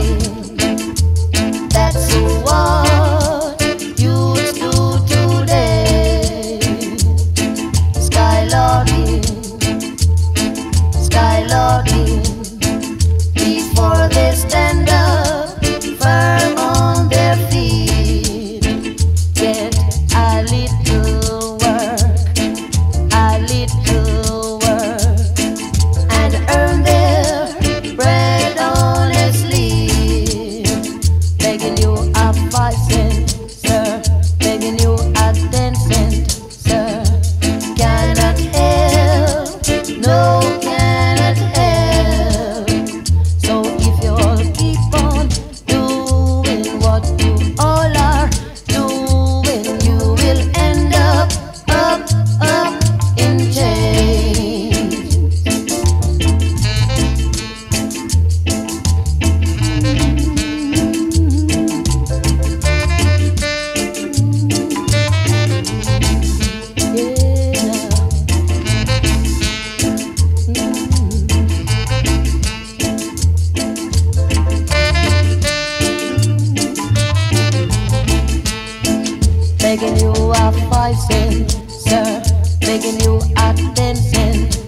way. Begging you a five cent, sir. Begging you a ten cent.